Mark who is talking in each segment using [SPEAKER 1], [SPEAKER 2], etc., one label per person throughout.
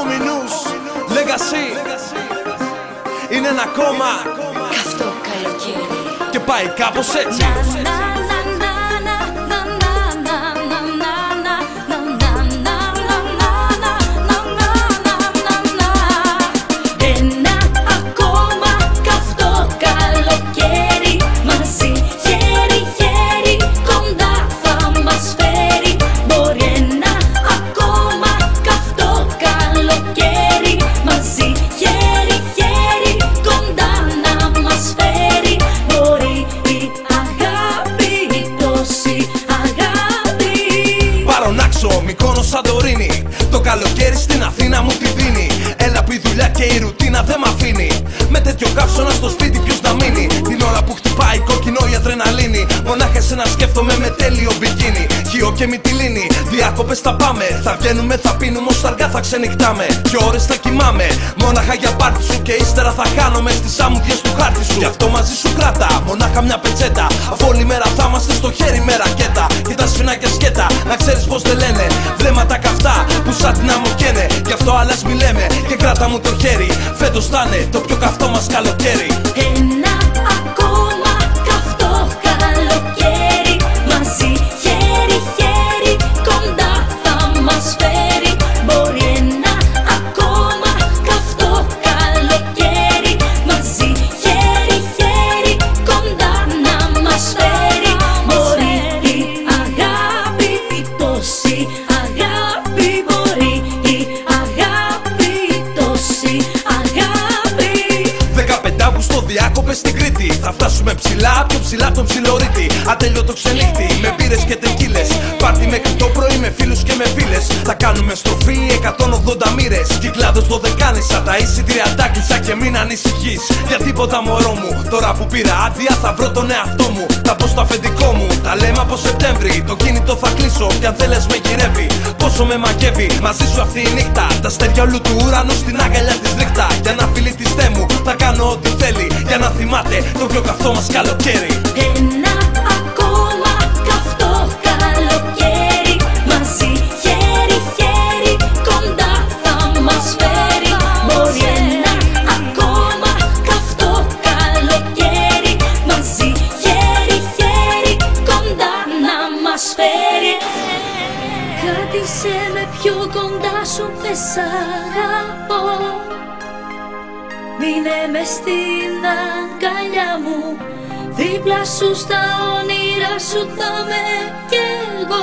[SPEAKER 1] Ομινούς, Legacy. Είναι ένα κόμμα
[SPEAKER 2] Καυτό καλοκαίρι.
[SPEAKER 1] Και πάει κάπως έτσι Σαντορίνη. Το καλοκαίρι στην Αθήνα μου τη δίνει. Έλα που η δουλειά και η ρουτίνα δεν μ' αφήνει. Με τέτοιο κάψονα στο σπίτι αδρεναλίνη Μονάχα εσένα σκέφτομαι με τέλειο μπικίνι. Χιό και μυτιλίνη, διάκοπες θα πάμε. Θα βγαίνουμε, θα πίνουμε, ως αργά θα ξενυχτάμε. Και ώρες θα κοιμάμαι, μόναχα για πάρτι σου Και ύστερα θα χάνομαι. Στις άμμουδιες του χάρτη σου. Γι' αυτό μαζί σου κράτα, μονάχα μια πετσέτα. Αφού όλη μέρα θα είμαστε στο χέρι με ρακέτα. Και τα σφινάκια σκέτα, να ξέρεις πως δεν λένε. Βλέμματα καυτά που σαν την αμμοκαίνε Γι' αυτό άλλας μη λέμε και κράτα μου το χέρι. Φέτος θα είναι το πιο καυτό μας καλοκαίρι διάκοπες στην Κρήτη. Θα φτάσουμε ψηλά, πιο ψηλά τον ψιλορίτη. Ατέλειωτο ξενύχτη, με μπύρες και τεκίλε. Πάρτι μέχρι το πρωί με φίλους και με φίλες. Θα κάνουμε στροφή 180 μοίρες. Κυκλάδος το δεκάνησα, τα ίση τριαντάκισα και μην ανησυχείς. Για τίποτα μωρό μου, τώρα που πήρα άδεια θα βρω τον εαυτό μου. Θα πω στο αφεντικό μου, τα λέμε από Σεπτέμβρη. Το κινητό θα κλείσω κι αν θέλει με γυρεύει. Πόσο με μαγεύει, μαζί σου αυτή η νύχτα. Τα αστέρια όλου του ουρανού στην αγκαλιά της νύχτα. Για να φιλεί τη μου, θα κάνω ό,τι θέλει. Για να θυμάται το πιο καυτό
[SPEAKER 2] μας καλοκαίρι. Κράτησε με πιο κοντά σου δεν σ' αγαπώ. Μείνε με στην αγκαλιά μου. Δίπλα σου στα όνειρα σου θα με κι εγώ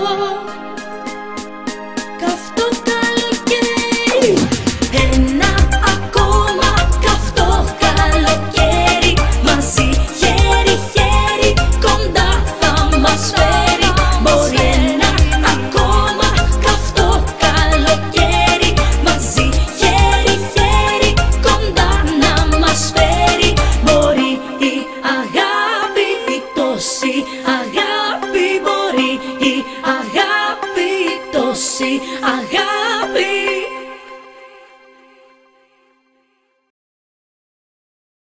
[SPEAKER 2] I'm happy.